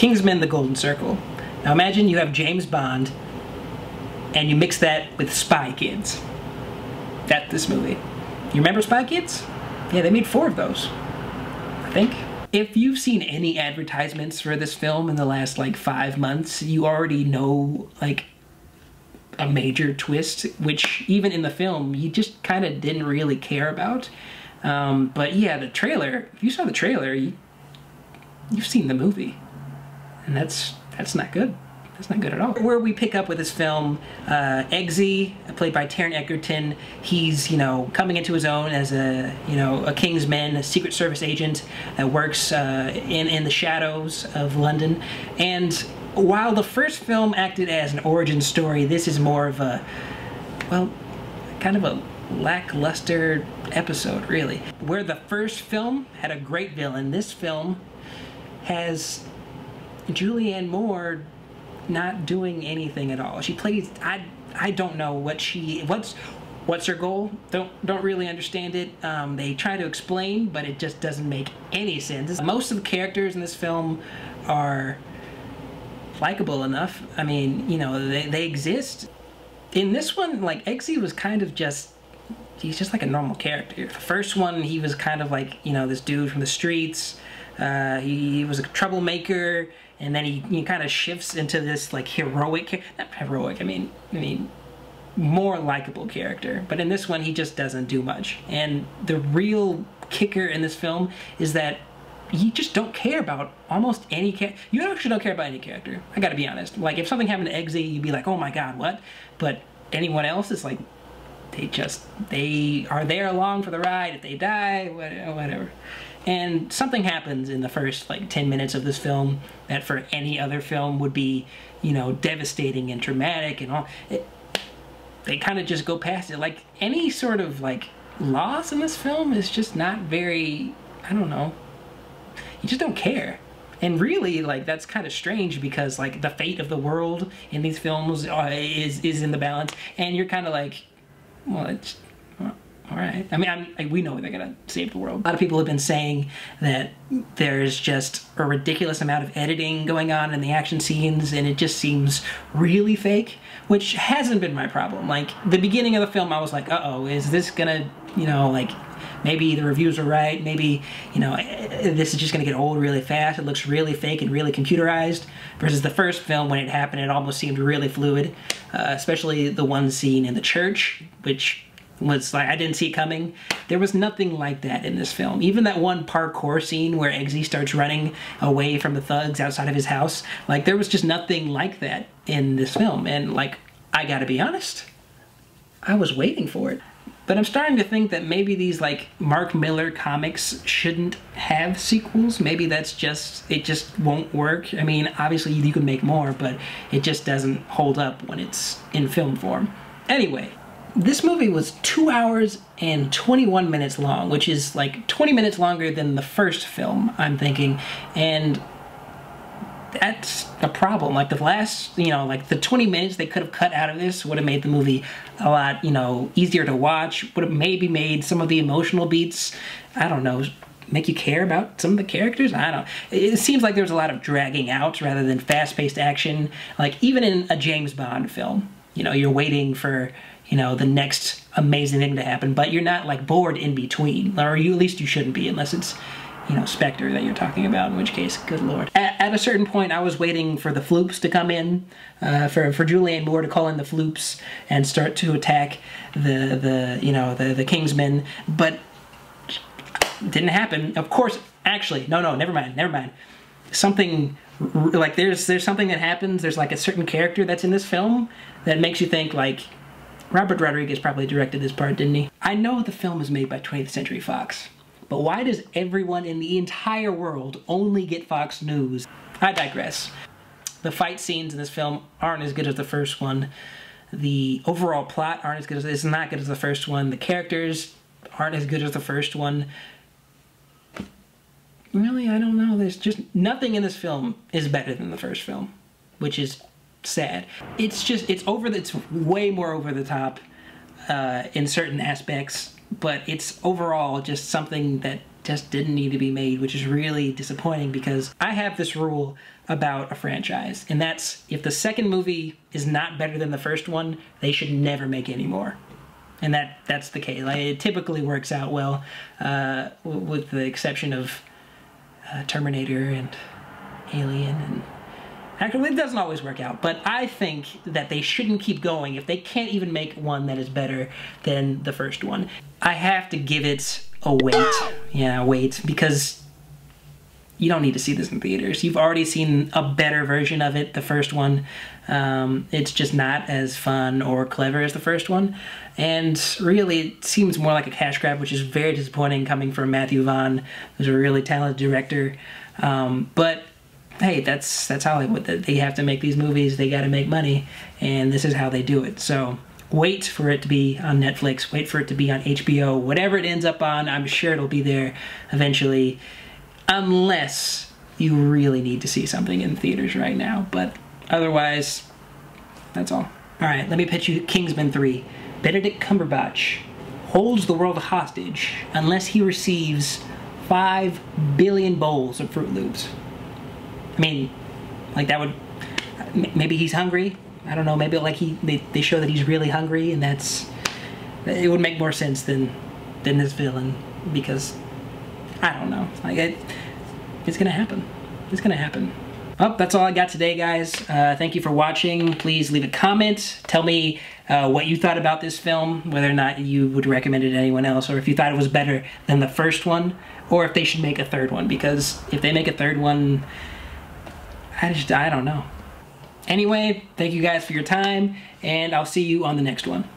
Kingsman: The Golden Circle. Now imagine you have James Bond, and you mix that with Spy Kids. That's this movie. You remember Spy Kids? Yeah, they made four of those. I think. If you've seen any advertisements for this film in the last like five months, you already know like a major twist, which even in the film you just kind of didn't really care about. Um, but yeah, the trailer. If you saw the trailer, you, you've seen the movie, and that's that's not good. That's not good at all. Where we pick up with this film, uh, Eggsy, played by Taron Egerton, he's, you know, coming into his own as a, you know, a Kingsman, a Secret Service agent that works uh, in, in the shadows of London. And while the first film acted as an origin story, this is more of a, well, kind of a lackluster episode, really. Where the first film had a great villain, this film has Julianne Moore not doing anything at all. She plays I I don't know what she what's what's her goal. Don't don't really understand it. Um, they try to explain, but it just doesn't make any sense. Most of the characters in this film are likable enough. I mean, you know, they they exist. In this one, like Eggsy was kind of just he's just like a normal character. The first one, he was kind of like you know this dude from the streets. Uh, he, he was a troublemaker and then he, he kind of shifts into this like heroic, not heroic, I mean, I mean, more likable character. But in this one, he just doesn't do much. And the real kicker in this film is that you just don't care about almost any character. You actually don't care about any character. I gotta be honest. Like, if something happened to Eggsy, you'd be like, oh my god, what? But anyone else is like, they just, they are there along for the ride. If they die, whatever. And something happens in the first like 10 minutes of this film that for any other film would be, you know, devastating and traumatic and all. It, they kind of just go past it. Like any sort of like loss in this film is just not very, I don't know. You just don't care. And really, like that's kind of strange because like the fate of the world in these films uh, is is in the balance, and you're kind of like, well, it's all right. I mean, I'm, we know they're gonna save the world. A lot of people have been saying that there's just a ridiculous amount of editing going on in the action scenes, and it just seems really fake, which hasn't been my problem. Like the beginning of the film, I was like, uh oh, is this gonna, you know, like maybe the reviews are right, maybe, you know, this is just gonna get old really fast, it looks really fake and really computerized, versus the first film, when it happened, it almost seemed really fluid, uh, especially the one scene in the church, which was like I didn't see it coming. There was nothing like that in this film. Even that one parkour scene where Eggsy starts running away from the thugs outside of his house, like there was just nothing like that in this film. And like I gotta be honest, I was waiting for it. But I'm starting to think that maybe these like Mark Millar comics shouldn't have sequels. Maybe that's just, it just won't work. I mean, obviously you can make more, but it just doesn't hold up when it's in film form. Anyway, this movie was two hours and 21 minutes long, which is like 20 minutes longer than the first film, I'm thinking. And that's a problem. Like the last, you know, like the 20 minutes they could have cut out of this would have made the movie a lot, you know, easier to watch, would have maybe made some of the emotional beats, I don't know, make you care about some of the characters? I don't. It seems like there's a lot of dragging out rather than fast-paced action. Like even in a James Bond film, you know, you're waiting for you know, the next amazing thing to happen, but you're not like bored in between, or you at least you shouldn't be unless it's, you know, Spectre that you're talking about, in which case, good lord. At, at a certain point, I was waiting for the floops to come in, uh, for, for Julianne Moore to call in the floops and start to attack the, the you know, the, the Kingsmen, but didn't happen. Of course, actually, no, no, never mind, never mind. Something like there's there's something that happens. There's like a certain character that's in this film that makes you think like Robert Rodriguez probably directed this part, didn't he? I know the film is made by 20th Century Fox, but why does everyone in the entire world only get Fox News? I digress. The fight scenes in this film aren't as good as the first one. The overall plot aren't as good as it's not good as the first one. The characters aren't as good as the first one. Really, I don't know. There's just nothing in this film is better than the first film, which is sad. It's just it's over. It's way more over the top uh, in certain aspects, but it's overall just something that just didn't need to be made, which is really disappointing because I have this rule about a franchise, and that's if the second movie is not better than the first one, they should never make any more. And that that's the case. Like, it typically works out well, uh, with the exception of uh, Terminator and Alien and Actually, it doesn't always work out, but I think that they shouldn't keep going if they can't even make one that is better than the first one. I have to give it a wait. Yeah, wait, because you don't need to see this in theaters. You've already seen a better version of it, the first one. Um, it's just not as fun or clever as the first one. And really, it seems more like a cash grab, which is very disappointing coming from Matthew Vaughn, who's a really talented director. Um, but hey, that's that's Hollywood. They have to make these movies. They got to make money, and this is how they do it. So wait for it to be on Netflix. Wait for it to be on HBO. Whatever it ends up on, I'm sure it'll be there eventually, unless you really need to see something in theaters right now. But otherwise, that's all. All right, let me pitch you Kingsman 3. Benedict Cumberbatch holds the world hostage unless he receives 5 billion bowls of Fruit Loops. I mean, like that would maybe he's hungry. I don't know. Maybe like he they, they show that he's really hungry, and that's it would make more sense than than this villain because I don't know. Like it, it's gonna happen. It's gonna happen. Well, that's all I got today, guys. Uh, thank you for watching. Please leave a comment. Tell me uh, what you thought about this film, whether or not you would recommend it to anyone else, or if you thought it was better than the first one, or if they should make a third one. Because if they make a third one, I just, I don't know. Anyway, thank you guys for your time, and I'll see you on the next one.